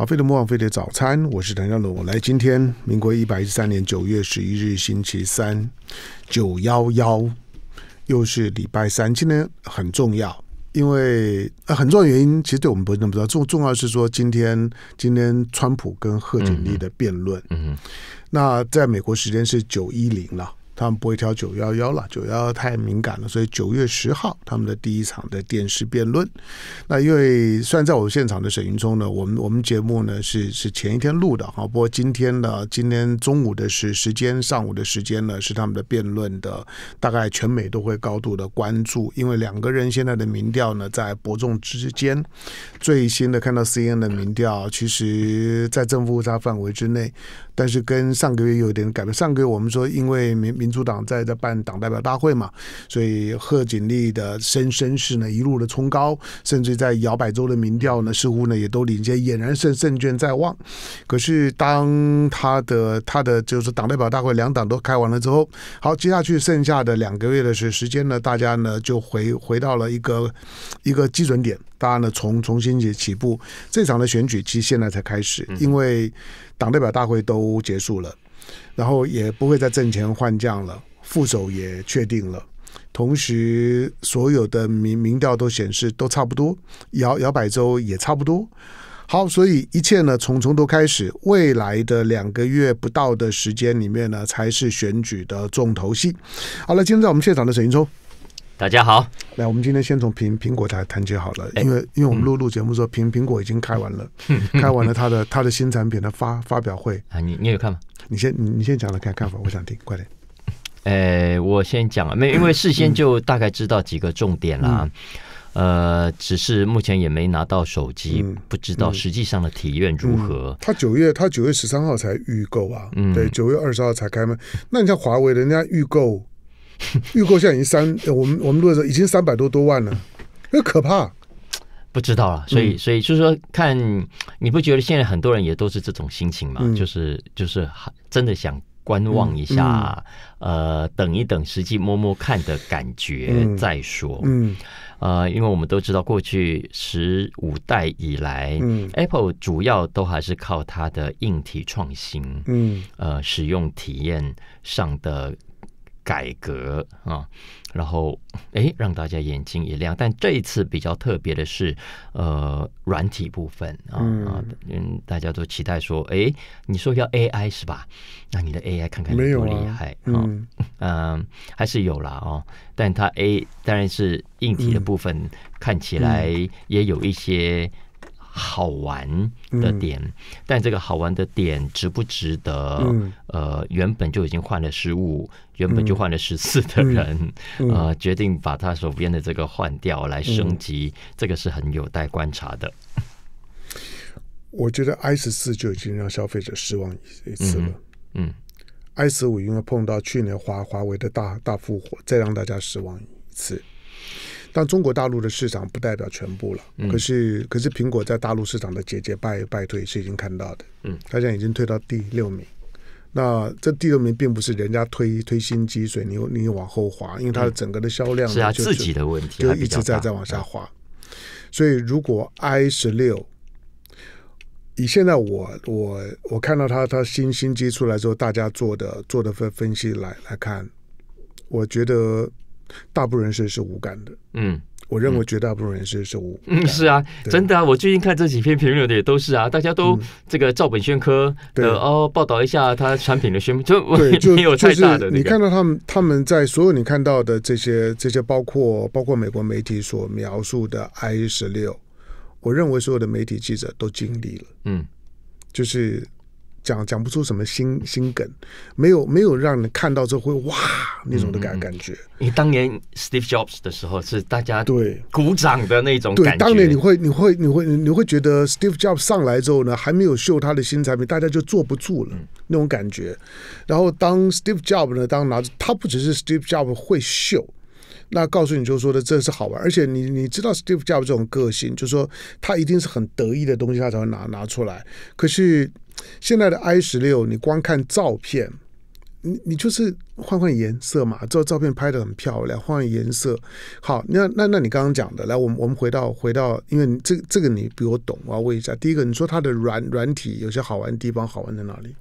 好，飞的莫忘飞的早餐，我是谭耀龙。我来今天，民国一百一十三年九月十一日，星期三，九幺幺，又是礼拜三。今天很重要，因为呃很重要的原因，其实对我们不是那么重要。重重要是说，今天今天川普跟贺锦丽的辩论，嗯那在美国时间是九一零了。他们不会挑九幺幺了，九幺幺太敏感了，所以九月十号他们的第一场的电视辩论。那因为虽然在我现场的沈云聪呢，我们我们节目呢是是前一天录的哈，不过今天呢，今天中午的时时间，上午的时间呢是他们的辩论的，大概全美都会高度的关注，因为两个人现在的民调呢在伯仲之间。最新的看到 CN 的民调，其实在正负差范围之内，但是跟上个月有点改变。上个月我们说，因为民民主党在在办党代表大会嘛，所以贺锦丽的声声势呢一路的冲高，甚至在摇摆州的民调呢，似乎呢也都领先，俨然胜胜券在望。可是当他的他的就是党代表大会两党都开完了之后，好，接下去剩下的两个月的时时间呢，大家呢就回回到了一个一个基准点，大家呢重重新起起步。这场的选举其实现在才开始，因为党代表大会都结束了，然后也不会再挣钱换将了，副手也确定了。同时，所有的民民调都显示都差不多，摇摇摆州也差不多。好，所以一切呢从从头开始，未来的两个月不到的时间里面呢，才是选举的重头戏。好了，今天在我们现场的沈云聪，大家好，来，我们今天先从苹苹果台谈起好了，哎因为因为我们录录节目说苹苹果已经开完了，开完了它的它的新产品的发发表会，啊，你你有看吗？你先你你先讲了看看法，我想听，快点。呃，我先讲啊，没，因为事先就大概知道几个重点啦。呃，只是目前也没拿到手机，嗯不知道实际上的体验如何。他九月他九月十三号才预购啊，嗯对，九月二十号才开卖。那你像华为，人家预购 预购现在已经三，呃我们我们录的时候已经三百多多万了，那可怕。不知道了，所以嗯。所以就是说，看你不觉得现在很多人也都是这种心情嘛？嗯。就是就是真的想观望一下，呃，等一等，实际摸摸看的感觉嗯。再说。嗯。呃，因为我们都知道，过去十五代以来、嗯。A p p l e 主要都还是靠它的硬体创新，嗯。呃，使用体验上的改革啊，然后诶让大家眼睛一亮。但这一次比较特别的是，呃，软体部分啊嗯大家都期待说，诶，你说要 AI 是吧？那你的 AI 看看没有多厉害啊？嗯 嗯，还是有啦哦，但它 A 当然是硬体的部分，看起来也有一些好玩的点，但这个好玩的点值不值得？嗯呃，原本就已经换了十五，原本就换了十四的人，嗯呃，决定把他手边的这个换掉来升级，这个是很有待观察的。我觉得 i 十四就已经让消费者失望一一次了。嗯 i 十五因为碰到去年华华为的大大复活，再让大家失望一次。但中国大陆的市场不代表全部了，嗯可是可是苹果在大陆市场的节节败败退是已经看到的，嗯，它现在已经退到第六名。那这第六名并不是人家推推新机，所以你你往后滑，因为它的整个的销量呢是自己的问题就一直在在往下滑。所以如果 i 十六，以现在我我我看到它它新新机出来之后，大家做的做的分分析来来看，我觉得大部分人是是无感的。嗯。我认为绝大部分人是是无嗯，是啊，真的啊，我最近看这几篇评论的也都是啊，大家都这个照本宣科的哦，报道一下他产品的宣布，就对，就没有太大的那个，你看到他们他们在所有你看到的这些这些，包括包括美国媒体所描述的 i 十六，我认为所有的媒体记者都经历了，嗯。就是讲讲不出什么新新梗，没有没有让你看到之后会哇那种的感感觉。因为当年 Steve Jobs 的时候是大家对鼓掌的那种对，感觉，当年你会你会你会你会觉得 Steve Jobs 上来之后呢，还没有秀他的新产品，大家就坐不住嗯了、那种感觉。然后当 Steve Jobs 呢，当拿着他不只是 Steve Jobs 会秀。那告诉你就说的这是好玩，而且你你知道 Steve Jobs 这种个性，就是说他一定是很得意的东西，他才会拿拿出来。可是现在的 i 十六，你光看照片，你你就是换换颜色嘛，这照片拍的很漂亮，换换颜色。好，那那那你刚刚讲的，来，我们我们回到回到，因为这这个你比我懂，我要问一下。第一个，你说它的软软体有些好玩的地方，好玩在哪里？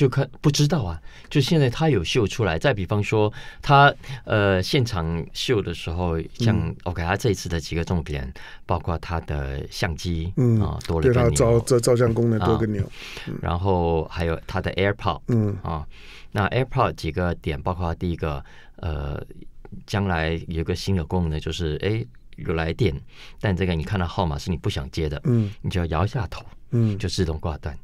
就看不知道啊，就现在他有秀出来。再比方说，他呃现场秀的时候，像 OK，他这一次的几个重点，包括他的相机，嗯。啊多了个钮，照照照相功能多个啊钮，然后还有他的 AirPod，嗯。啊，那 AirPod 几个点，包括第一个，呃，将来有个新的功能，就是哎有来电，但这个你看到号码是你不想接的，嗯。你就要摇一下头，嗯。就自动挂断。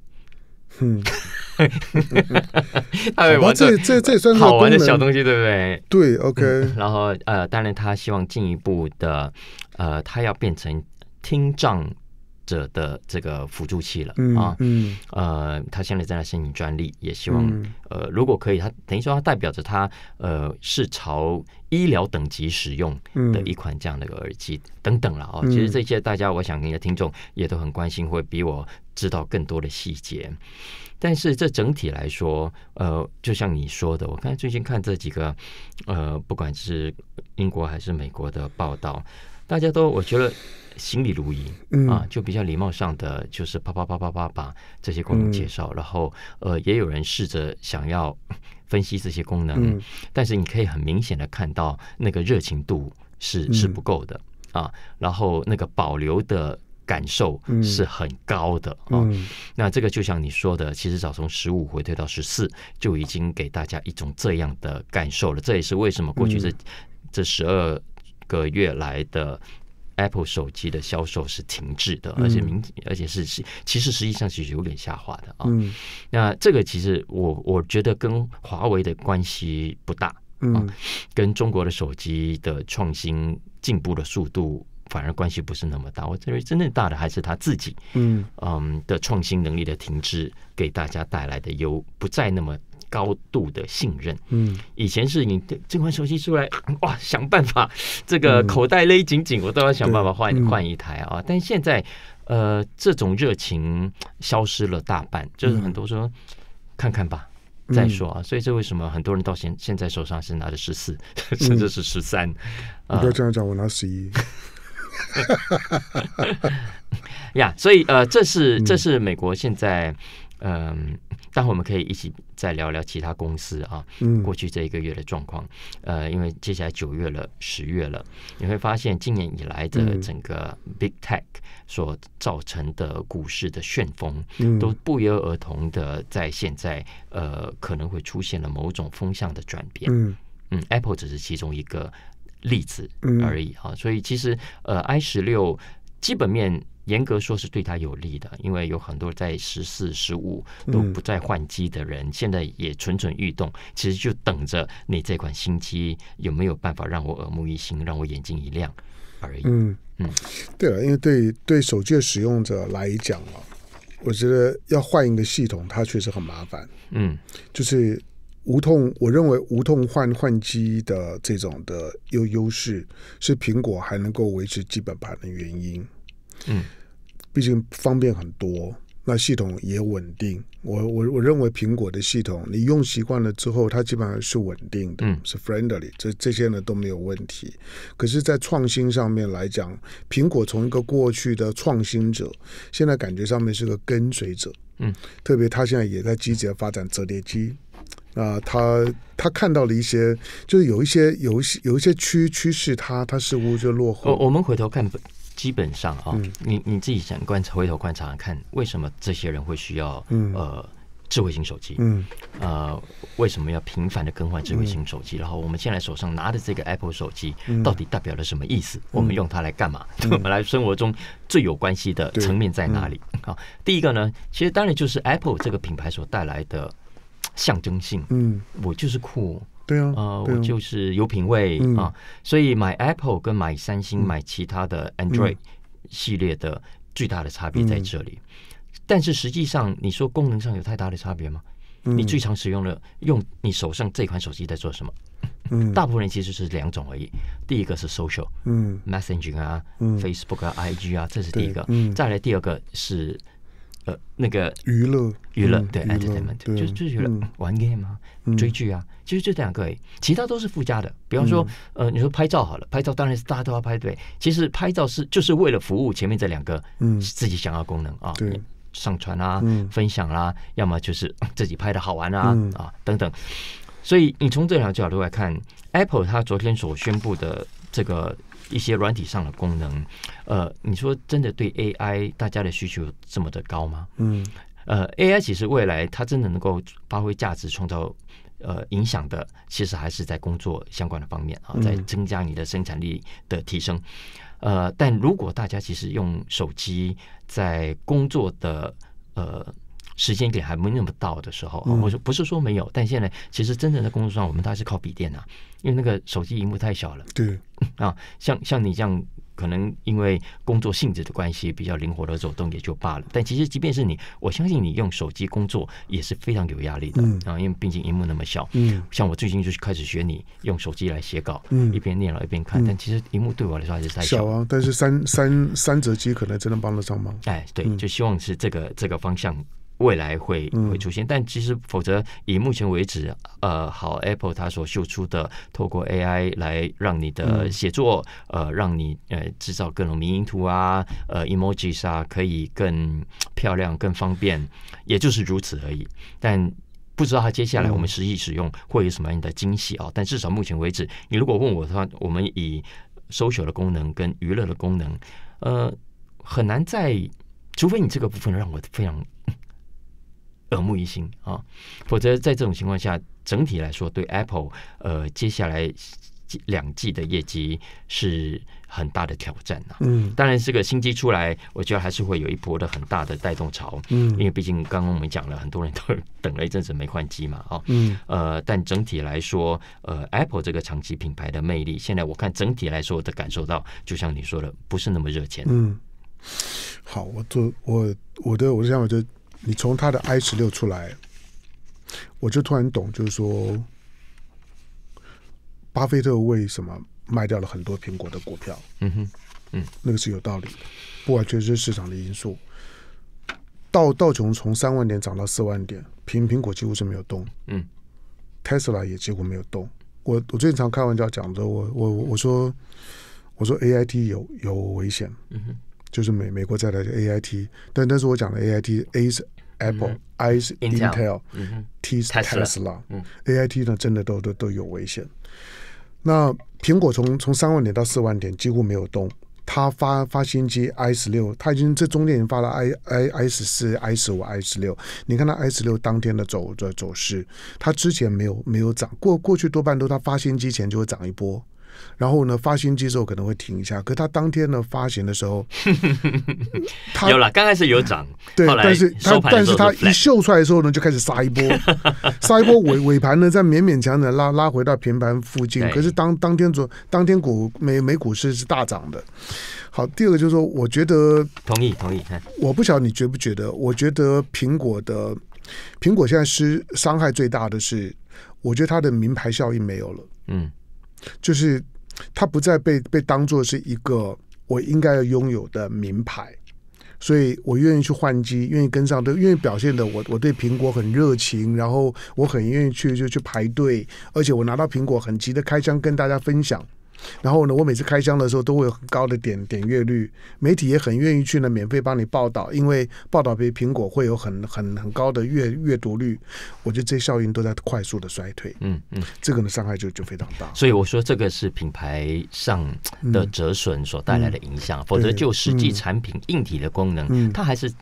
嗯，他会好吧，玩这这这算是个好玩的，小东西，对不对？对，OK，然后呃，当然他希望进一步的，呃，他要变成听障者的这个辅助器了、嗯啊。嗯呃，他现在正在申请专利，也希望、嗯呃，如果可以，他等于说他代表着他呃是朝医疗等级使用的一款这样的一个耳机、等等了哦。嗯其实这些大家，我想你的听众也都很关心，会比我知道更多的细节。但是这整体来说，呃，就像你说的，我看最近看这几个，呃，不管是英国还是美国的报道，大家都我觉得心里如意嗯。啊，就比较礼貌上的，就是啪啪啪啪啪把这些功能介绍，然后呃，也有人试着想要分析这些功能，嗯。但是你可以很明显的看到那个热情度是是不够的啊，然后那个保留的。感受嗯。是很高的啊，嗯。那这个就像你说的，其实早从十五回退到十四，就已经给大家一种这样的感受了。这也是为什么过去这、这十二个月来的 Apple 手机的销售是停滞的，而且明而且是是其实实际上是有点下滑的啊。嗯那这个其实我我觉得跟华为的关系不大，嗯跟中国的手机的创新进步的速度反而关系不是那么大。我认为真正大的还是他自己。嗯嗯的创新能力的停滞，给大家带来的有不再那么高度的信任。嗯以前是你这这款手机出来，哇，想办法这个口袋勒紧紧，我都要想办法换换一台啊。但现在呃，这种热情消失了大半，就是很多说看看吧。再说啊，所以这为什么很多人到现现在手上是拿着十四，甚至是十三你不要这样讲，我拿十一，呀？所以呃，这是这是美国现在嗯，待会我们可以一起再聊聊其他公司啊，嗯。过去这一个月的状况。呃，因为接下来九月了，十月了，你会发现今年以来的嗯。整个 Big Tech 所造成的股市的旋风，嗯。都不约而同的在现在呃可能会出现了某种风向的转变。嗯。嗯，Apple 只是其中一个例子嗯。而已哈、所以其实呃 i 十六基本面严格说是对它有利的，因为有很多在十四、十五都嗯不再换机的人，现在也蠢蠢欲动，其实就等着你这款新机有没有办法让我耳目一新，让我眼睛一亮而已。嗯嗯，对了，因为对对手机的使用者来讲啊，我觉得要换一个系统，它确实很麻烦。嗯就是无痛，我认为无痛换换机的这种的优优势，是苹果还能够维持基本盘的原因。嗯，毕竟方便很多，那系统也稳定。我我我认为苹果的系统，你用习惯了之后，它基本上是稳定的，嗯是 friendly，这这些呢都没有问题。可是，在创新上面来讲，苹果从一个过去的创新者，现在感觉上面是个跟随者。嗯，特别他现在也在积极的发展折叠机。啊、他他看到了一些，就是有一些有一些有一些趋趋势他，他似乎就落我后。我们回头看，基本上啊、嗯你你自己想观察，回头观察看，为什么这些人会需要、嗯呃智慧型手机？嗯呃，为什么要频繁的更换智慧型手机？然后我们现在手上拿的这个 Apple 手机，嗯到底代表了什么意思？我们用它来干嘛？对我们来生活中最有关系的层面在哪里？好，第一个呢，其实当然就是 Apple 这个品牌所带来的象征性。嗯，我就是酷，对啊，我就是有品味嗯啊，所以买 Apple 跟买三星、买其他的嗯 Android 系列的最大的差别在这里。但是实际上，你说功能上有太大的差别吗？嗯你最常使用的用你手上这款手机在做什么？嗯大部分人其实是两种而已。第一个是 social 嗯 messaging 啊、嗯 Facebook 啊、IG 啊，这是第一个。嗯再来第二个是呃那个娱乐娱乐对 entertainment，对就就觉得嗯。嗯玩 game 啊，嗯。追剧啊，其实就这两个而已，其他都是附加的。比方说，呃，你说拍照好了，拍照当然是大家都要拍对，其实拍照是就是为了服务前面这两个嗯。自己想要功能啊，对。上传啊、嗯分享啦、要么就是呃 自己拍的好玩啊、嗯啊等等。所以你从这两个角度来看，Apple 它昨天所宣布的这个一些软体上的功能，呃，你说真的对 AI 大家的需求这么的高吗？嗯呃，AI 其实未来它真的能够发挥价值、创造呃影响的，其实还是在工作相关的方面啊，嗯在增加你的生产力的提升。呃，但如果大家其实用手机在工作的呃时间点还没那么到的时候，我说不是说没有，但现在其实真正在工作上，我们都还是靠笔电啊，因为那个手机荧幕太小了。对 啊，像像你这样，可能因为工作性质的关系，比较灵活的走动也就罢了。但其实，即便是你，我相信你用手机工作也是非常有压力的、嗯啊，因为毕竟荧幕那么小。嗯像我最近就是开始学你用手机来写稿，嗯一边念了一边看，嗯但其实荧幕对我来说还是太小。小啊，但是三三三折机可能真的帮得上忙。哎，对，嗯就希望是这个这个方向。未来会嗯会出现，但其实否则以目前为止，呃，好 Apple 它所秀出的，透过 AI 来让你的嗯写作，呃，让你呃制造各种迷因图啊，呃 emojis 啊，可以更漂亮、更方便，也就是如此而已。但不知道它接下来嗯我们实际使用会有什么样的惊喜啊？但至少目前为止，你如果问我的话，我们以 social 的功能跟娱乐的功能，呃，很难在，除非你这个部分让我非常耳目一新啊，否则在这种情况下，整体来说对 Apple 呃接下来两季的业绩是很大的挑战呐、嗯。当然，这个新机出来，我觉得还是会有一波的很大的带动潮，嗯因嗯为毕竟刚刚我们讲了，很多人都 等了一阵子没换机嘛，啊、嗯。呃，但整体来说，呃，Apple 这个长期品牌的魅力，现在我看整体来说的感受到，就像你说的，不是那么热钱。嗯，好，我做我我的我的想法就是，你从他的 i 十六出来，我就突然懂，就是说，巴菲特为什么卖掉了很多苹果的股票，嗯哼，嗯。那个是有道理的，不完全是市场的因素。道道琼从三万点涨到四万点，苹苹果几乎是没有动，嗯，Tesla 也几乎没有动。我我最近常开玩笑讲的，我我我说我说 AIT 有有危险，嗯哼，就是美美国在的 AIT，但但是我讲的 AIT，A 是 Apple，I 是 Intel Intel，嗯哼，T 是 Tesla 嗯 AIT 呢真的都都都有危险。那苹果从从三万点到四万点几乎没有动，它发发新机 i 十六，它已经这中间已经发了 i i i 十四、i 十五、i 十六。你看它 i 十六当天的走的走势，它之前没有没有涨过，过去多半都它发新机前就会涨一波。然后呢，发行机之后可能会停一下，可他当天呢发行的时候，他有了，刚开始有涨，对，但是它收盘的时候就但是他一秀出来的时候呢，就开始杀一波，杀一波尾尾盘呢，再勉勉强强拉拉回到平盘附近。可是当当天昨当天股美美股市是大涨的。好，第二个就是说，我觉得同意同意，嗯我不晓得你觉不觉得，我觉得苹果的苹果现在是伤害最大的是，我觉得它的名牌效应没有了。嗯就是它不再被被当做是一个我应该要拥有的名牌，所以我愿意去换机，愿意跟上，对，愿意表现的我我对苹果很热情，然后我很愿意去就去排队，而且我拿到苹果很急的开箱跟大家分享。然后呢，我每次开箱的时候都会有很高的点点阅率，媒体也很愿意去呢免费帮你报道，因为报道比苹果会有很很很高的阅阅读率。我觉得这些效应都在快速的衰退，嗯嗯，这个呢伤害就就非常大。所以我说这个是品牌上的折损所带来的影响，否则就实际嗯产品硬体的功能，嗯它还是。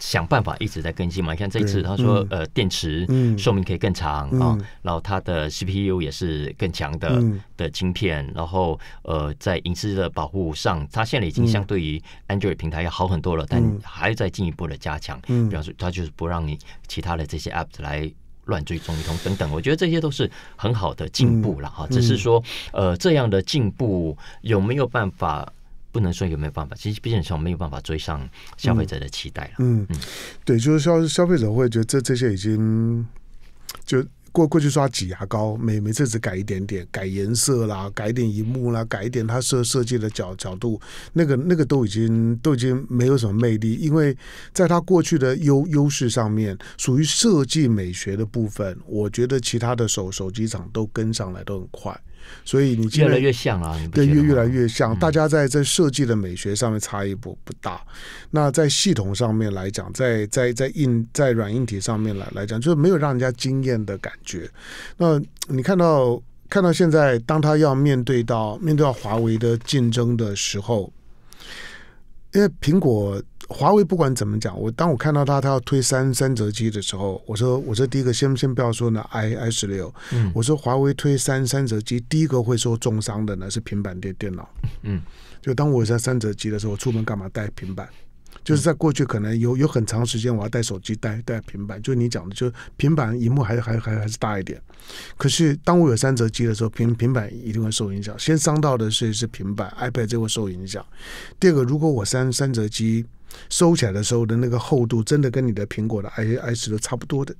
想办法一直在更新嘛？你看这一次他说嗯，呃，电池嗯寿命可以更长嗯啊，然后它的 CPU 也是更强的嗯的晶片，然后呃，在隐私的保护上，它现在已经相对于 Android 平台要好很多了，但嗯还在进一步的加强。嗯比方说，它就是不让你其他的这些 App 来。乱追踪一通等等，我觉得这些都是很好的进步了哈。嗯只是说，呃，这样的进步有没有办法？不能说有没有办法，其实毕竟上没有办法追上消费者的期待了。嗯，对，就是消消费者会觉得这这些已经就过过去刷挤牙膏，每每次只改一点点，改颜色啦，改一点荧幕啦，改一点它设设计的角角度，那个那个都已经都已经没有什么魅力，因为在它过去的优优势上面，属于设计美学的部分，我觉得其他的手手机厂都跟上来都很快。所以你越来越像了，对，越越来越像。大家在在设计的美学上面差异不不大。那在系统上面来讲，在在在硬在软硬体上面来来讲，就是没有让人家惊艳的感觉。那你看到看到现在，当他要面对到面对到华为的竞争的时候，因为苹果。华为不管怎么讲，我当我看到他他要推三三折机的时候，我说我说第一个先先不要说呢，i i 十六，嗯，我说华为推三三折机，第一个会受重伤的呢是平板电电脑，嗯，就当我在三折机的时候，我出门干嘛带平板？就是在过去可能有有很长时间我要带手机带带平板，就你讲的，就平板荧幕还还还还是大一点。可是当我有三折机的时候，平平板一定会受影响。先伤到的是是平板，iPad 就会受影响。第二个，如果我三三折机收起来的时候的那个厚度，真的跟你的苹果的 i i 十都差不多的。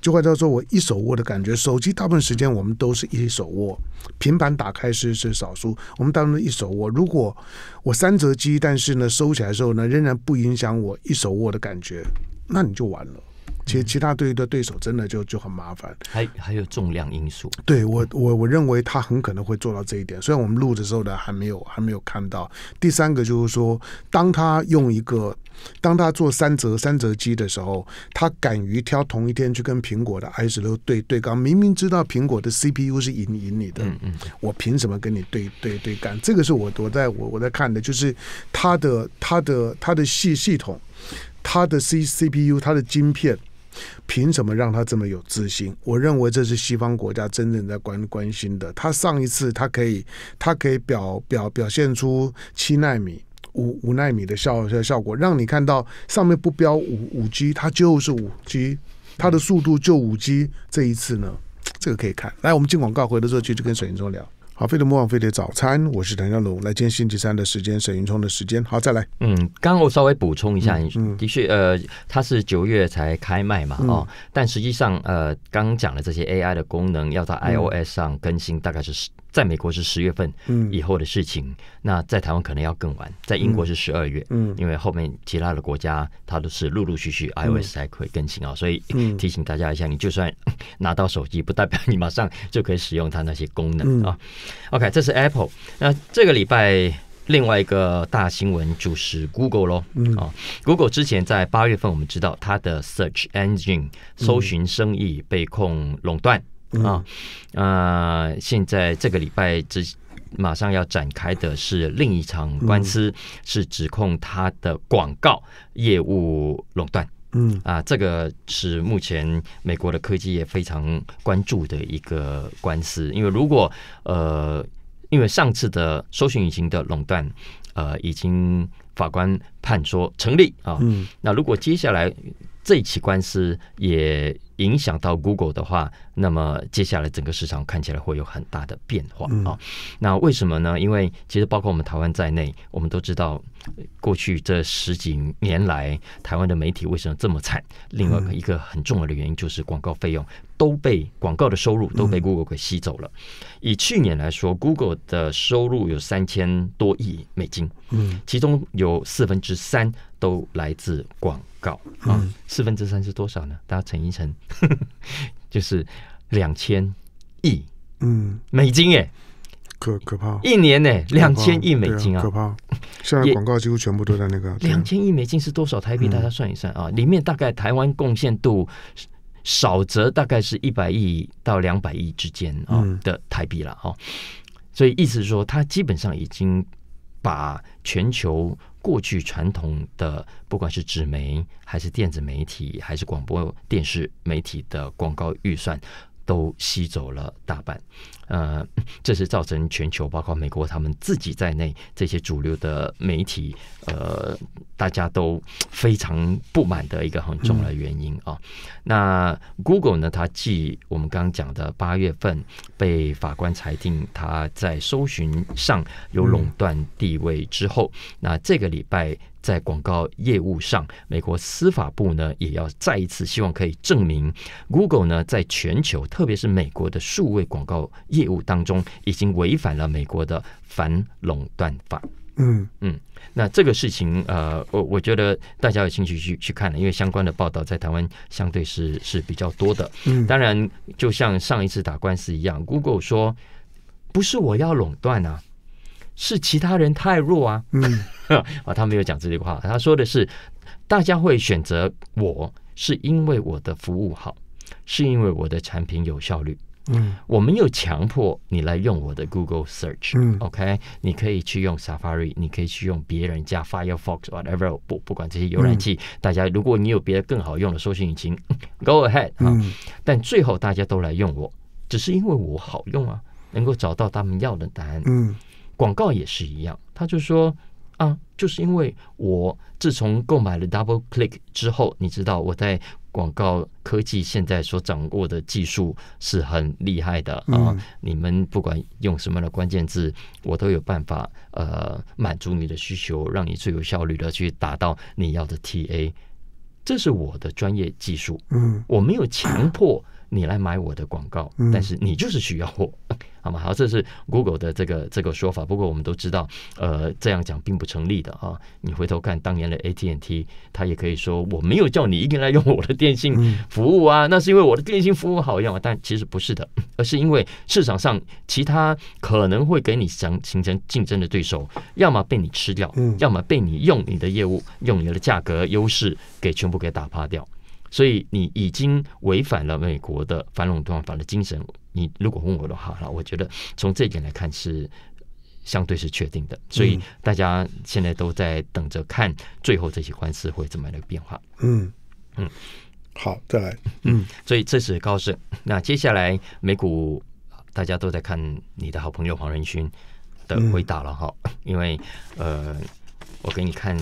就快到说我一手握的感觉，手机大部分时间我们都是一手握，平板打开是是少数，我们当中一手握。如果我三折机，但是呢收起来的时候呢，仍然不影响我一手握的感觉，那你就完了。其实其他队的对手真的就就很麻烦，还还有重量因素。对我我我认为他很可能会做到这一点，虽然我们录的时候呢还没有还没有看到。第三个就是说，当他用一个当他做三折三折机的时候，他敢于挑同一天去跟苹果的 i 十六对对刚，明明知道苹果的 CPU 是赢赢你的，嗯嗯，我凭什么跟你对对对干？这个是我我在我我在看的，就是他的他的他的系系统，他的 C CPU，他的晶片。凭什么让他这么有自信？我认为这是西方国家真正在关关心的。他上一次他可以，他可以表表表现出七纳米、五五纳米的效效果，让你看到上面不标五五 G，它就是五 G，它的速度就五 G。这一次呢，这个可以看。来，我们进广告回的时候，继续跟水云中聊。好，飞的莫忘飞的早餐，我是谭耀龙。来，今天星期三的时间，沈云聪的时间。好，再来。嗯，刚刚我稍微补充一下，嗯，的确，呃，它是九月才开卖嘛，哦，但实际上，呃，刚刚讲的这些 AI 的功能要在 iOS 上更新，大概是。在美国是十月份以后的事情，那在台湾可能要更晚，在英国是十二月，嗯，因为后面其他的国家它都是陆陆续续 iOS 才会更新啊，所以提醒大家一下，你就算 拿到手机，不代表你马上就可以使用它那些功能啊。OK，这是 Apple。那这个礼拜另外一个大新闻就是 Google 喽，啊，Google 之前在八月份我们知道它的 Search Engine 搜寻生意被控垄断。啊，呃，现在这个礼拜之马上要展开的是另一场官司，是指控他的广告业务垄断。嗯，啊，这个是目前美国的科技业非常关注的一个官司，因为如果呃，因为上次的搜寻引擎的垄断，呃，已经法官判说成立啊。嗯，那如果接下来这一起官司也影响到 Google 的话，那么接下来整个市场看起来会有很大的变化啊。那为什么呢？因为其实包括我们台湾在内，我们都知道过去这十几年来，台湾的媒体为什么这么惨？另外一个很重要的原因就是广告费用都被广告的收入都被 Google 给吸走了。以去年来说，Google 的收入有三千多亿美金，嗯，其中有四分之三都来自广告啊。四分之三是多少呢？大家乘一乘。就是两千亿，嗯，美金耶，可可怕，一年呢两千亿美金啊，可怕。现在广告几乎全部都在那个两千亿美金是多少台币？大家算一算啊，里面大概台湾贡献度少则大概是一百亿到两百亿之间啊的台币了哦。所以意思是说，它基本上已经把全球。过去传统的不管是纸媒还是电子媒体还是广播电视媒体的广告预算都吸走了大半。呃，这是造成全球包括美国他们自己在内这些主流的媒体，呃，大家都非常不满的一个很重要的原因啊。那 Google 呢？它继我们刚刚讲的八月份被法官裁定它在搜寻上有垄断地位之后，那这个礼拜。在广告业务上，美国司法部呢也要再一次希望可以证明 Google 呢在全球，特别是美国的数位广告业务当中，已经违反了美国的反垄断法。嗯嗯，那这个事情，呃，我我觉得大家有兴趣去去看了，因为相关的报道在台湾相对是是比较多的。嗯当然，就像上一次打官司一样，Google 说不是我要垄断啊，是其他人太弱啊。嗯。啊，他没有讲这句话，他说的是大家会选择我是因为我的服务好，是因为我的产品有效率。嗯。我没有强迫你来用我的 Google Search，嗯。OK，你可以去用 Safari，你可以去用别人家 Firefox whatever，不不管这些浏览器，大家如果你有别的更好用的搜索引擎，Go ahead 啊，嗯但最后大家都来用我，只是因为我好用啊，能够找到他们要的答案。嗯广告也是一样，他就说啊，就是因为我自从购买了 Double Click 之后，你知道我在广告科技现在所掌握的技术是很厉害的啊。嗯你们不管用什么样的关键字，我都有办法呃满足你的需求，让你最有效率的去达到你要的 TA。这是我的专业技术，嗯我没有强迫你来买我的广告，嗯但是你就是需要我，好吗？好，这是 Google 的这个这个说法。不过我们都知道，呃，这样讲并不成立的啊。你回头看当年的 AT&T，他也可以说我没有叫你一定来用我的电信嗯服务啊，那是因为我的电信服务好用啊。但其实不是的，而是因为市场上其他可能会给你想形成竞争的对手，要么被你吃掉嗯，要么被你用你的业务、用你的价格优势给全部给打趴掉。所以你已经违反了美国的反垄断法的精神。你如果问我的话，那我觉得从这一点来看是相对是确定的。所以大家现在都在等着看最后这些官司会怎么样的变化。嗯嗯，好，再来，嗯 所以这是高盛。那接下来美股大家都在看你的好朋友黄仁勋的回答了哈，因为呃，我给你看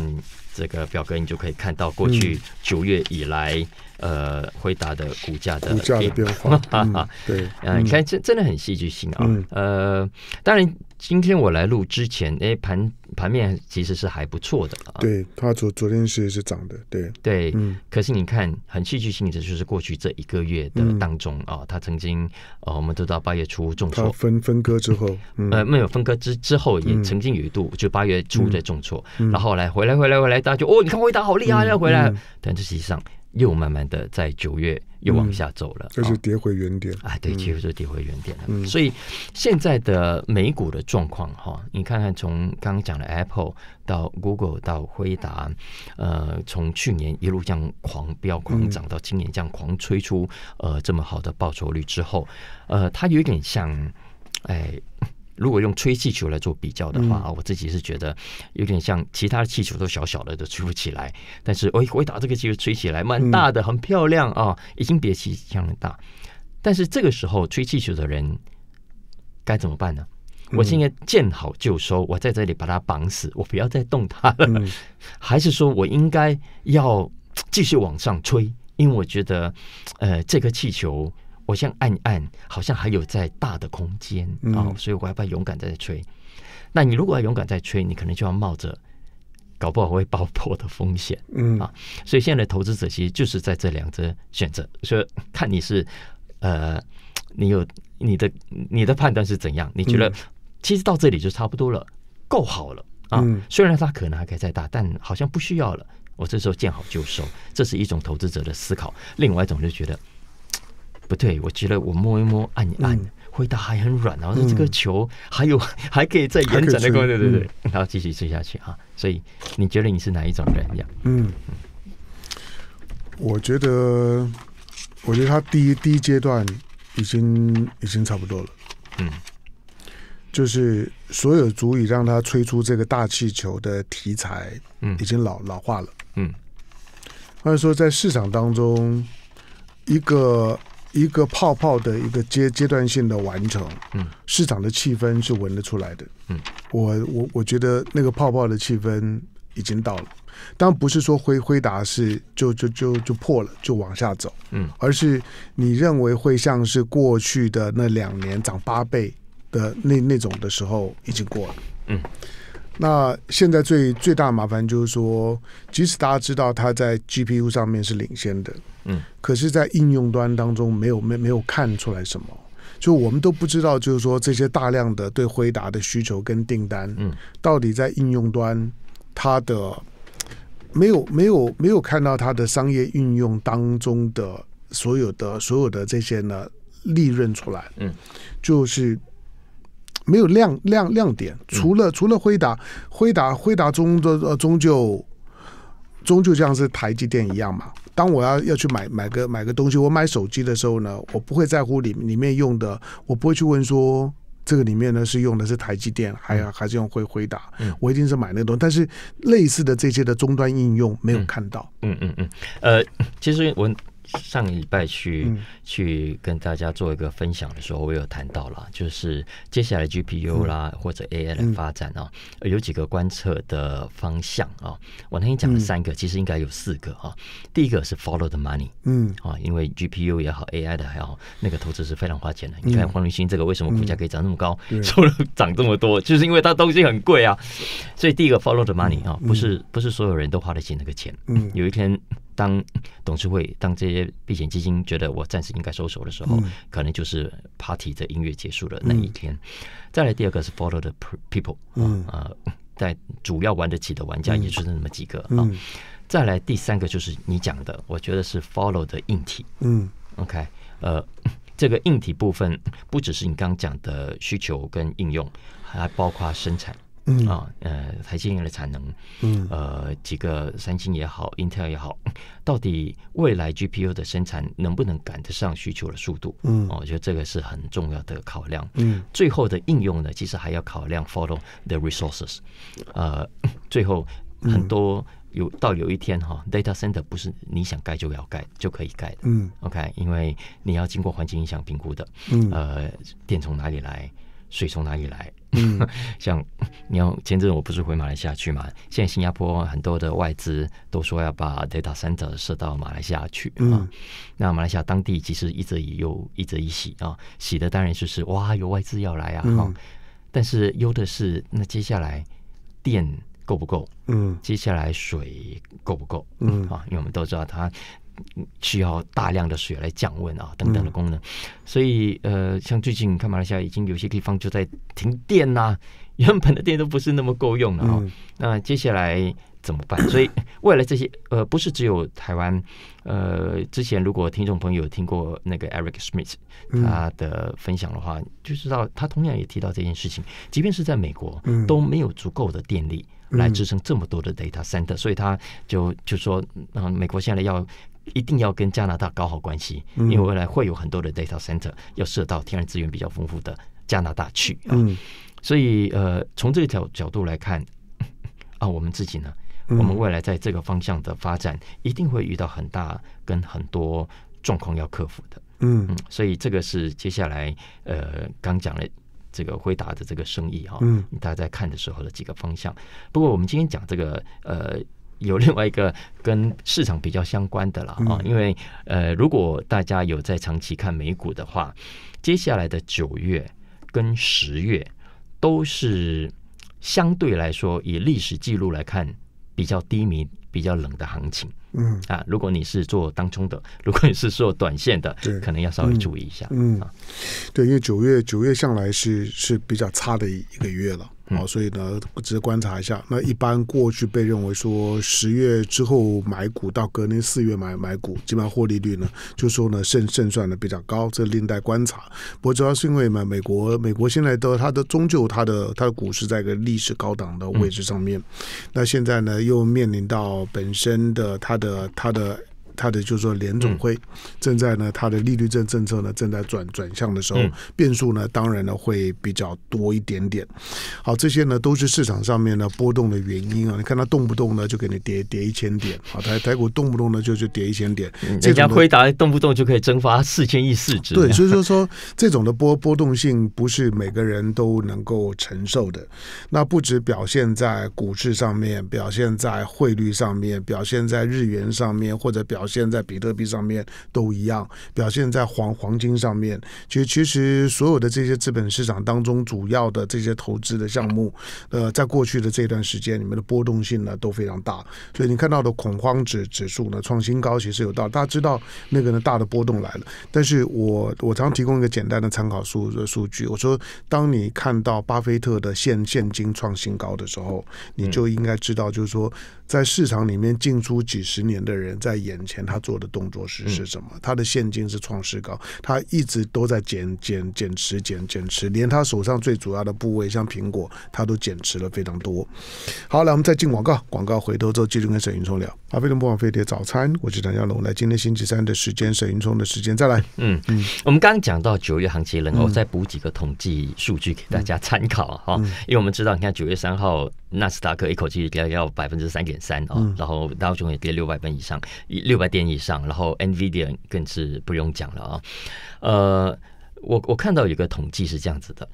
这个表格，你就可以看到过去九月以来、呃回答的股价的股价的变化，嗯 对，嗯，你看，真真的很戏剧性啊。嗯。呃，当然，今天我来录之前，哎，盘盘面其实是还不错的啊。对他昨昨天是是涨的，对，对，嗯。可是你看，很戏剧性的就是过去这一个月的嗯。当中啊，它曾经呃，我们都知道八月初重他挫。分分割之后，嗯。呃，没有分割之之后，也嗯。曾经有一度就八月初在重挫，嗯。然后后来回来回来回来，大家就哦，你看回答好厉害，嗯要回来。嗯，但这实际上又慢慢的在九月又往下走了，啊就是跌回原点，啊，对，其实就跌回原点了。嗯。所以现在的美股的状况哈，你看看从刚刚讲的 Apple 到 Google 到辉达，呃，从去年一路这样狂飙狂涨，到今年这样狂吹出呃这么好的报酬率之后，呃，它有一点像，哎。如果用吹气球来做比较的话啊，我自己是觉得有点像其他的气球都小小的都吹不起来，但是哎，回答这个气球吹起来蛮大的，很漂亮啊，已经比气球很大。但是这个时候吹气球的人该怎么办呢？我现在见好就收，我在这里把它绑死，我不要再动它了，嗯还是说我应该要继续往上吹？因为我觉得，呃，这个气球我先按一按，好像还有在大的空间啊、嗯所以我要不要勇敢再吹？那你如果要勇敢再吹，你可能就要冒着搞不好会爆破的风险。嗯啊所以现在的投资者其实就是在这两者选择，所以看你是呃，你有你的你的判断是怎样？你觉得其实到这里就差不多了，够好了啊。嗯虽然它可能还可以再大，但好像不需要了。我这时候见好就收，这是一种投资者的思考。另外一种就觉得不对，我觉得我摸一摸按一按。嗯回答还很软，然后这个球还有 还可以再延展的空间，对对对，然后继续追下去啊。所以你觉得你是哪一种人呀？嗯，我觉得，我觉得他第一第一阶段已经已经差不多了，嗯就是所有足以让他吹出这个大气球的题材，嗯已经老老化了。嗯或者说，在市场当中，一个一个泡泡的一个阶阶段性的完成，嗯，市场的气氛是闻得出来的。嗯，我我我觉得那个泡泡的气氛已经到了。当然不是说辉辉达是就就就就破了就往下走，嗯而是你认为会像是过去的那两年涨八倍的那那种的时候已经过了。嗯，那现在最最大的麻烦就是说，即使大家知道它在 GPU 上面是领先的，嗯，可是，在应用端当中没有没没有看出来什么，就我们都不知道，就是说这些大量的对回答的需求跟订单，嗯，到底在应用端它的没有没有没有看到它的商业运用当中的所有的所有的这些呢利润出来，嗯，就是。没有亮亮亮点，除了除了辉达，辉达辉达终的呃终究终究像是台积电一样嘛。当我要要去买买个买个东西，我买手机的时候呢，我不会在乎里里面用的，我不会去问说这个里面呢是用的是台积电，还还是用辉辉达，我一定是买那个东西。但是类似的这些的终端应用没有看到。嗯嗯嗯，呃，其实我。上个礼拜去去跟大家做一个分享的时候，我有谈到了，就是接下来 GPU 啦或者 AI 的发展啊，有几个观测的方向啊。我那天讲了三个，其实应该有四个啊。第一个是 Follow the money，嗯啊，因为 GPU 也好，AI 的还好，那个投资是非常花钱的。你看黄立新这个为什么股价可以涨那么高，收入涨这么多，就是因为它东西很贵啊。所以第一个 Follow the money 啊，不是不是所有人都花得起那个钱。嗯，有一天。当董事会、当这些避险基金觉得我暂时应该收手的时候，可能就是 party 的音乐结束了那一天。再来第二个是 follow the people，嗯啊，在主要玩得起的玩家也就是那么几个啊。再来第三个就是你讲的，我觉得是 follow 的硬体，嗯，OK，呃，这个硬体部分不只是你刚讲的需求跟应用，还包括生产。嗯啊，呃，台积电的产能，嗯，呃，几个三星也好，Intel 也好，到底未来 GPU 的生产能不能赶得上需求的速度？嗯，我觉得这个是很重要的考量。嗯，最后的应用呢，其实还要考量 follow the resources。呃，最后很多有到有一天哈，data center 不是你想盖就要盖就可以盖的。嗯，OK，因为你要经过环境影响评估的。嗯，呃，电从哪里来？水从哪里来？嗯，像你要前阵我不是回马来西亚去嘛？现在新加坡很多的外资都说要把 data center 设到马来西亚去啊。那马来西亚当地其实一则以忧，一则以喜啊。喜的当然就是哇，有外资要来啊。哈，但是忧的是，那接下来电够不够？嗯，接下来水够不够？嗯啊，因为我们都知道它。需要大量的水来降温啊，等等的功能，所以呃，像最近你看马来西亚已经有些地方就在停电呐，原本的电都不是那么够用了啊。那接下来怎么办？所以未来这些呃，不是只有台湾，呃，之前如果听众朋友听过那个 Eric Smith 他的分享的话，就知道他同样也提到这件事情，即便是在美国都没有足够的电力来支撑这么多的 data center，所以他就就说，嗯，美国现在要。一定要跟加拿大搞好关系，因为未来会有很多的 data center 要设到天然资源比较丰富的加拿大去啊。所以呃，从这个角角度来看 啊，我们自己呢，我们未来在这个方向的发展，一定会遇到很大跟很多状况要克服的。嗯嗯，所以这个是接下来呃刚讲了这个回答的这个生意哈，嗯，大家在看的时候的几个方向。不过我们今天讲这个呃。有另外一个跟市场比较相关的了啊，因为呃，如果大家有在长期看美股的话，接下来的九月跟十月都是相对来说以历史记录来看比较低迷、比较冷的行情。嗯啊，如果你是做当中的，如果你是做短线的，可能要稍微注意一下。嗯啊，对，因为九月九月向来是是比较差的一个月了。好，所以呢，只是观察一下。那一般过去被认为说十月之后买股到隔年四月买买股，基本上获利率呢，就说呢胜胜算呢比较高，这另待观察。不过主要是因为嘛，美国美国现在的它的终究它的它的股市在一个历史高档的位置上面，那现在呢又面临到本身的它的的它的它的就是说联总会正在呢，它的利率政政策呢正在转转向的时候，变数呢当然呢会比较多一点点。好，这些呢都是市场上面呢波动的原因啊。你看它动不动呢就给你跌跌一千点，好台台股动不动呢就就跌一千点，人家辉达动不动就可以蒸发四千亿市值。对，所以说说这种的波波动性不是每个人都能够承受的。那不止表现在股市上面，表现在汇率上面，表现在日元上面，或者表表现在比特币上面都一样，表现在黄黄金上面。其实，其实所有的这些资本市场当中，主要的这些投资的项目，呃，在过去的这段时间你们的波动性呢都非常大，所以你看到的恐慌指指数呢创新高，其实有道理。大家知道那个呢大的波动来了，但是我我常提供一个简单的参考数的数据，我说，当你看到巴菲特的现现金创新高的时候，你就应该知道，就是说。在市场里面进出几十年的人，在眼前他做的动作是是什么？他的现金是创世高，他一直都在减减减持减减持，连他手上最主要的部位像苹果，他都减持了非常多。好，来我们再进广告，广告回头之后继续跟沈云聪聊。阿飞的不枉飞碟早餐，我是谭家龙。来，今天星期三的时间，沈云聪的时间再来。嗯嗯，我们刚刚讲到九月行情了，我再补几个统计数据给大家参考哈。因为我们知道，你看九月三号纳斯达克一口气跌要百分之三点。三啊，然后道琼也跌六百分以上，六百点以上，然后 NVIDIA 更是不用讲了啊。呃，我我看到有个统计是这样子的，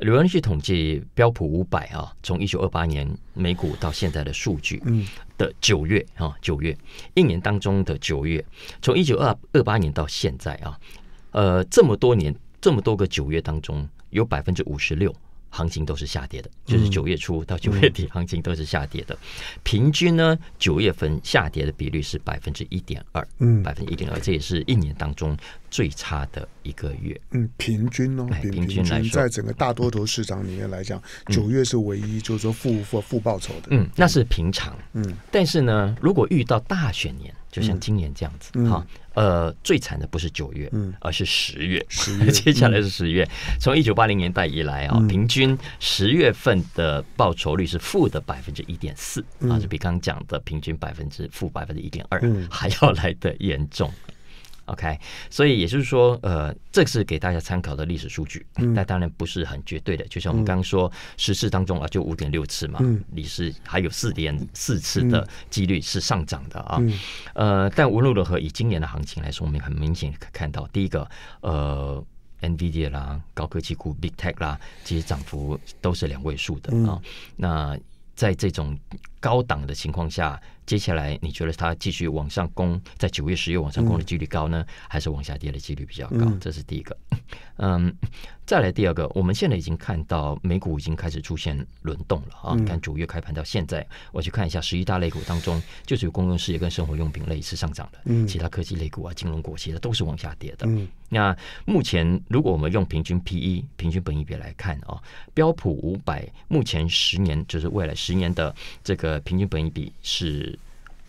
有人去统计标普五百啊，从一九二八年美股到现在的数据，嗯，的九月啊，九月一年当中的九月，从一九二二八年到现在啊，呃，这么多年这么多个九月当中，有百分之五十六。行情都是下跌的，就是九月初到九月底，行情都是下跌的。平均呢，九月份下跌的比率是百分之一点二，嗯，百分之一点二，这也是一年当中最差的一个月。嗯，平均哦，平均来说，在整个大多头市场里面来讲，九月是唯一就是说负负负报酬的。嗯，那是平常。嗯，但是呢，如果遇到大选年，就像今年这样子，哈。呃，最惨的不是九月，嗯，而是十月。十月，接下来是十月。从一九八零年代以来啊，平均十月份的报酬率是负的百分之一点四啊，就比刚刚讲的平均百分之负百分之一点二还要来的严重。OK，所以也就是说，呃，这是给大家参考的历史数据，那当然不是很绝对的。就像我们刚刚说，十次当中啊，就五点六次嘛，你是还有四点四次的几率是上涨的啊。呃，但无论如何，以今年的行情来说，我们很明显看到，第一个，呃，NVIDIA 啦，高科技股 Big Tech 啦，其实涨幅都是两位数的啊。那在这种高档的情况下。接下来你觉得它继续往上攻，在九月、十月往上攻的几率高呢，还是往下跌的几率比较高？这是第一个。嗯，再来第二个，我们现在已经看到美股已经开始出现轮动了啊！看九月开盘到现在，我去看一下十一大类股当中，就是有公用事业跟生活用品类是上涨的，嗯，其他科技类股啊、金融股其实都是往下跌的。嗯，那目前如果我们用平均 P E、平均本益比来看啊，标普五百目前十年就是未来十年的这个平均本益比是。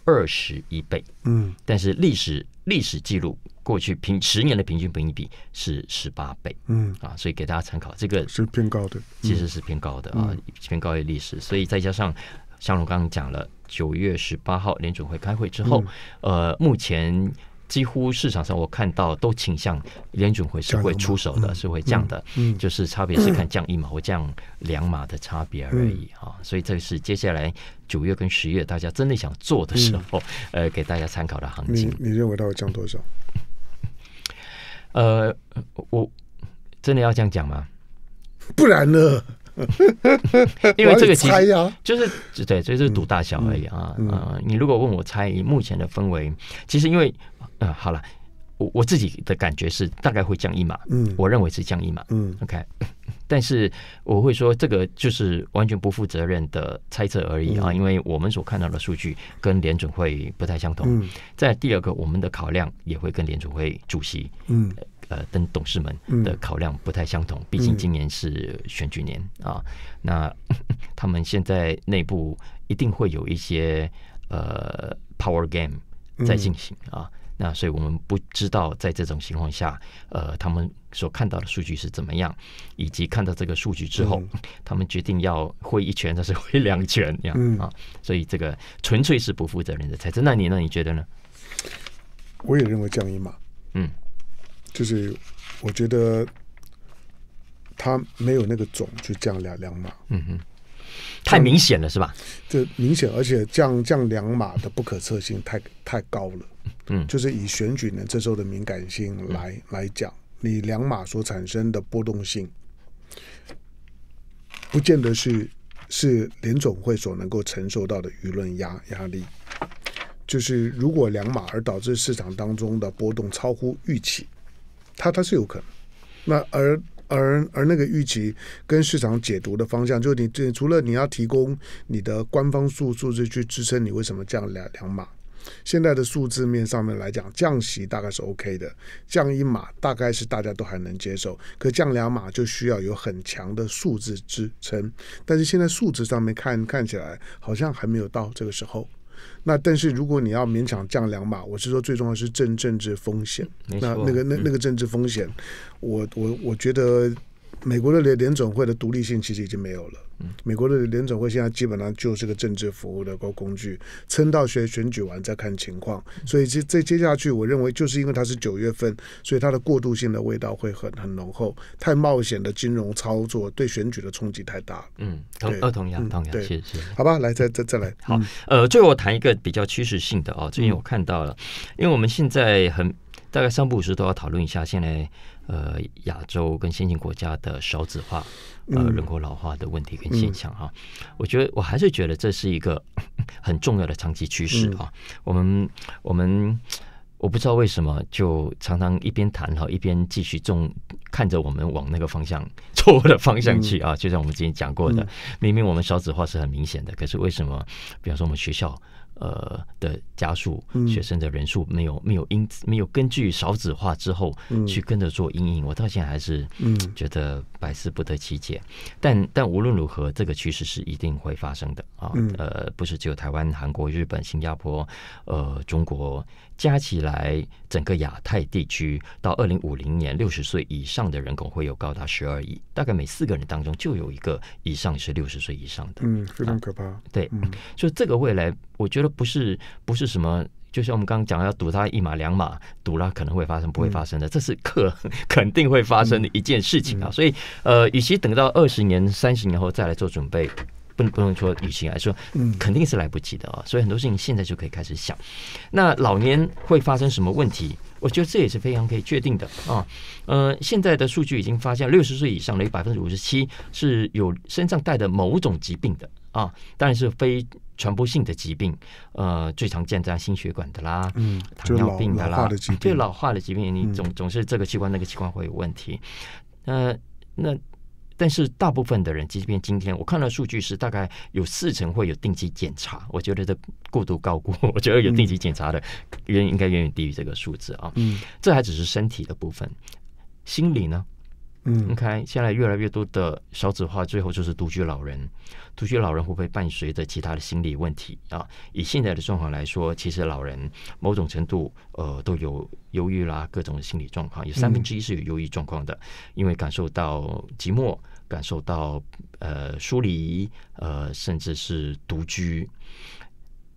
二十一倍，嗯，但是历史历史记录过去平十年的平均本益比是十八倍，嗯。啊，所以给大家参考，这个是偏高的，其实是偏高的啊，偏高于历史，所以再加上像我刚刚讲了，九月十八号联准会开会之后，呃，目前。几乎市场上我看到都倾向联准会是会出手的，是会降的，就是差别是看降一码或降两码的差别而已啊。所以这是接下来九月跟十月大家真的想做的时候，呃，给大家参考的行情。你认为它会降多少？呃，我真的要这样讲吗？不然呢？因为这个猜呀，就是对，所以是赌大小而已啊啊！你如果问我猜，目前的氛围，其实因为。嗯，好了，我我自己的感觉是大概会降一码，嗯，我认为是降一码，嗯，OK，但是我会说这个就是完全不负责任的猜测而已啊，因为我们所看到的数据跟联准会不太相同。在第二个，我们的考量也会跟联准会主席，嗯，呃，跟董事们的考量不太相同，毕竟今年是选举年啊，那 他们现在内部一定会有一些呃 power game 在进行啊。那所以我们不知道在这种情况下，呃，他们所看到的数据是怎么样，以及看到这个数据之后，他们决定要挥一拳还是挥两拳这样啊？所以这个纯粹是不负责任的猜测。那你那你觉得呢？我也认为降一码，嗯，就是我觉得他没有那个种去降两两码，嗯哼，太明显了是吧？这明显，而且降降两码的不可测性太太高了。嗯，就是以选举呢这时候的敏感性来来讲，你两码所产生的波动性，不见得是是联总会所能够承受到的舆论压压力。就是如果两码而导致市场当中的波动超乎预期，它它是有可能。那而而而那个预期跟市场解读的方向，就是你这除了你要提供你的官方数数字去支撑你为什么这样两两码，现在的数字面上面来讲，降息大概是 OK 的，降一码大概是大家都还能接受，可降两码就需要有很强的数字支撑，但是现在数字上面看看起来好像还没有到这个时候。那但是如果你要勉强降两码，我是说最重要是政政治风险。那那个那那个政治风险，我我我觉得美国的联联总会的独立性其实已经没有了。美国的联总会现在基本上就是个政治服务的工工具，撑到选选举完再看情况。所以这这接下去，我认为就是因为它是九月份，所以它的过渡性的味道会很很浓厚。太冒险的金融操作对选举的冲击太大。嗯，同二同样同样，谢谢。好吧，来再再再来。好，呃，最后我谈一个比较趋势性的哦，最近我看到了，因为我们现在很大概三不五时都要讨论一下现在呃亚洲跟先进国家的少子化。呃，人口老化的问题跟现象哈，我觉得我还是觉得这是一个很重要的长期趋势啊。我们我们我不知道为什么就常常一边谈哈，一边继续重看着我们往那个方向错误的方向去啊。就像我们之前讲过的，明明我们少子化是很明显的，可是为什么，比方说我们学校。呃的加速，学生的人数没有没有因没有根据少子化之后去跟着做阴影，我到现在还是觉得百思不得其解。但但无论如何，这个趋势是一定会发生的啊！呃，不是只有台湾、韩国、日本、新加坡，呃，中国。加起来，整个亚太地区到二零五零年，六十岁以上的人口会有高达十二亿，大概每四个人当中就有一个以上是六十岁以上的。嗯，非常可怕。对，所以这个未来，我觉得不是不是什么，就像我们刚刚讲要赌它一码两码，赌了可能会发生，不会发生的，这是可 肯定会发生的一件事情啊。所以，呃，与其等到二十年、三十年后再来做准备。不不能说与其来说，嗯，肯定是来不及的啊。所以很多事情现在就可以开始想。那老年会发生什么问题？我觉得这也是非常可以确定的啊。呃，现在的数据已经发现，六十岁以上的有百分之五十七是有身上带的某种疾病的啊，当然是非传播性的疾病。呃，最常见在心血管的啦，嗯，糖尿病的啦，对老化的疾病，你总总是这个器官那个器官会有问题。呃，那。但是大部分的人，即便今天我看到数据是大概有四成会有定期检查，我觉得这过度高估。我觉得有定期检查的远应该远远低于这个数字啊。嗯，这还只是身体的部分，心理呢？嗯，你看现在越来越多的少子化，最后就是独居老人。独居老人会不会伴随着其他的心理问题啊？以现在的状况来说，其实老人某种程度呃都有忧郁啦，各种心理状况，有三分之一是有忧郁状况的，因为感受到寂寞，感受到呃疏离，呃甚至是独居。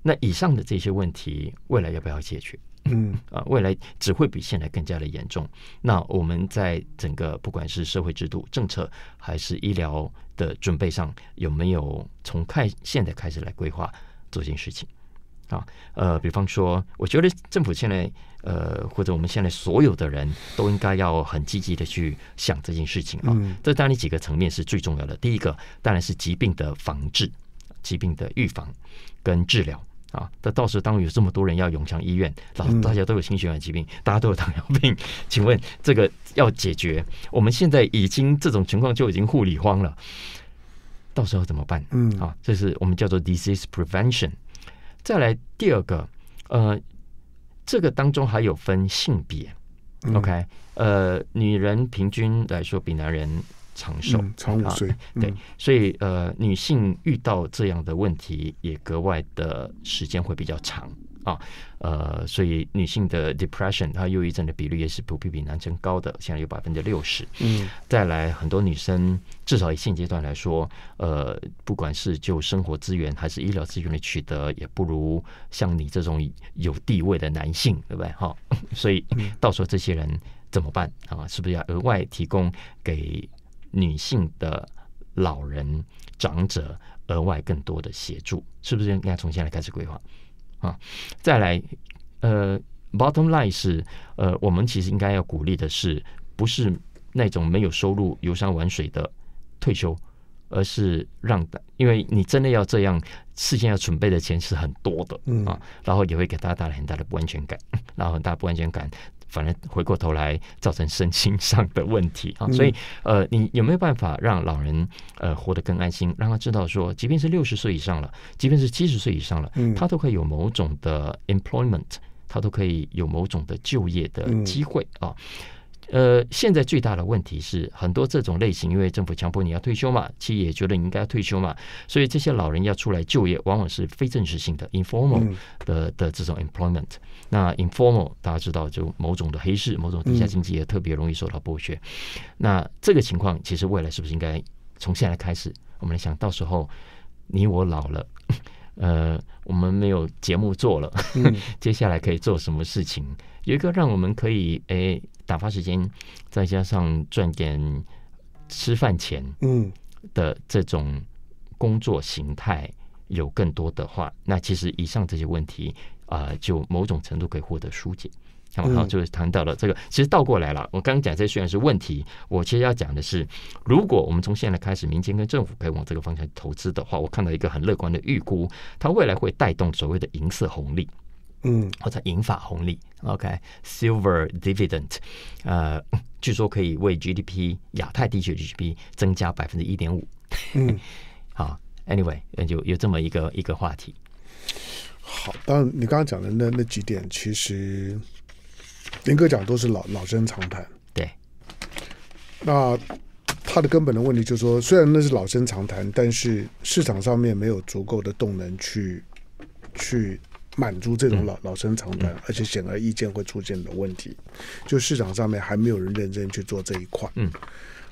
那以上的这些问题，未来要不要解决？嗯啊，未来只会比现在更加的严重。那我们在整个不管是社会制度、政策还是医疗的准备上，有没有从开现在开始来规划这件事情？啊，呃，比方说，我觉得政府现在呃，或者我们现在所有的人都应该要很积极的去想这件事情啊。这当然几个层面是最重要的。第一个当然是疾病的防治、疾病的预防跟治疗。啊，那到时当有这么多人要涌向医院，然后大家都有心血管疾病，大家都有糖尿病，请问这个要解决？我们现在已经这种情况就已经护理荒了，到时候怎么办？嗯，啊，这是我们叫做 disease prevention。再来第二个，呃，这个当中还有分性别，OK，呃，女人平均来说比男人。长寿，长五岁，对，所以呃，女性遇到这样的问题也格外的时间会比较长啊，呃，所以女性的 depression，她忧郁症的比率也是普遍比男生高的，现在有百分之六十。嗯，再来很多女生，至少以现阶段来说，呃，不管是就生活资源还是医疗资源的取得，也不如像你这种有地位的男性，对不对？哈，所以到时候这些人怎么办啊？是不是要额外提供给？女性的老人、长者额外更多的协助，是不是应该从现在开始规划啊？再来，呃，bottom line 是，呃，我们其实应该要鼓励的是，不是那种没有收入、游山玩水的退休，而是让，因为你真的要这样，事先要准备的钱是很多的嗯啊，然后也会给大家带来很大的不安全感，然后很大不安全感。反而回过头来造成身心上的问题。啊，嗯所以呃，你有没有办法让老人呃活得更安心，让他知道说，即便是六十岁以上了，即便是七十岁以上了，嗯。他都可以有某种的 employment，他都可以有某种的就业的嗯机会啊。呃，现在最大的问题是，很多这种类型，因为政府强迫你要退休嘛，企业也觉得你应该要退休嘛，所以这些老人要出来就业，往往是非正式性的 informal 嗯。的的这种 employment。那 informal 大家知道，就某种的黑市、某种地下经济也特别容易受到剥削。那这个情况，其实未来是不是应该从现在开始，我们来想到时候你我老了，呃，我们没有节目做了，嗯 接下来可以做什么事情？有一个让我们可以诶打发时间，再加上赚点吃饭钱嗯的这种工作形态有更多的话，那其实以上这些问题啊、呃就某种程度可以获得疏解。好，嗯好，就是谈到了这个，其实倒过来了。我刚刚讲这虽然是问题，我其实要讲的是，如果我们从现在开始，民间跟政府可以往这个方向投资的话，我看到一个很乐观的预估，它未来会带动所谓的银色红利。嗯或者银发红利，OK，Silver、Dividend，呃，据说可以为 GDP 亚太地区的 GDP 增加百分之一点五。嗯，好，Anyway，呃有有这么一个一个话题，好。当然，你刚刚讲的那那几点，其实林哥讲都是老老生常谈。对，那它的根本的问题就是说，虽然那是老生常谈，但是市场上面没有足够的动能去去满足这种老老生常谈，而且显而易见会出现的问题，就市场上面还没有人认真去做这一块。嗯，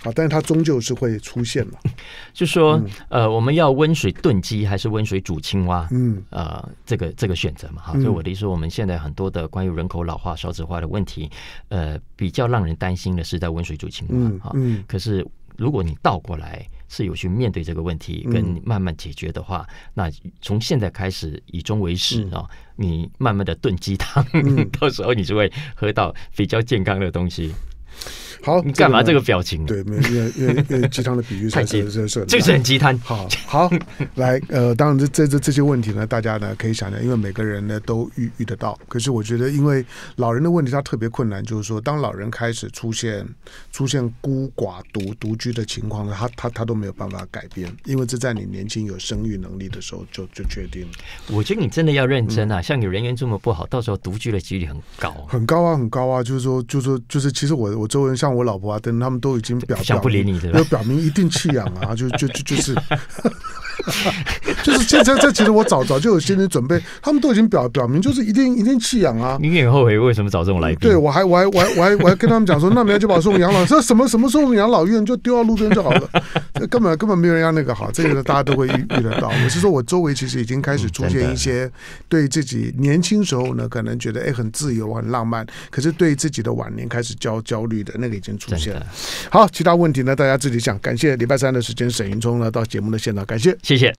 好，但是它终究是会出现嘛。就说、呃，我们要温水炖鸡还是温水煮青蛙？嗯呃，这个这个选择嘛，哈，嗯所以我的意思，我们现在很多的关于人口老化、少子化的问题，呃，比较让人担心的是在温水煮青嗯蛙，哈、嗯可是如果你倒过来是有去面对这个问题，嗯跟慢慢解决的话，那从现在开始以终为始嗯啊、你慢慢的炖鸡汤，嗯 到时候你就会喝到比较健康的东西。好，你干嘛这个个表情？对，没有，因为因为因为鸡汤的比喻 太鸡是是，这个是很鸡汤。好好来，呃，当然这这这这些问题呢，大家呢可以想想，因为每个人呢都遇遇得到。可是我觉得，因为老人的问题，他特别困难，就是说，当老人开始出现出现孤寡独独居的情况呢，他他他都没有办法改变，因为这在你年轻有生育能力的时候就就决定了，我觉得你真的要认真嗯啊！像你人缘这么不好，到时候独居的几率很高。很高啊，很高啊。就是说，就是说，就是其实我我周围人像我老婆啊等等，他们都已经表想不理你对吧表明一定弃养啊，就就就就是。就是这这这，其实我早早就有心理准备，他们都已经表表明，就是一定一定弃养啊。你也后悔为什么找这种来宾？对，我还我还我还我还我还跟他们讲说，那你要就把我送养老，这什么什么送养老院就丢到路边就好了，这根本根本没有人要那个好，这个大家都会遇遇得到。我是说我周围其实已经开始出现一些对自己年轻时候呢，可能觉得哎很自由很浪漫，可是对自己的晚年开始焦焦虑的那个已经出现了。，好，其他问题呢大家自己想。感谢礼拜三的时间，沈云聪呢到节目的现场，感谢。谢谢。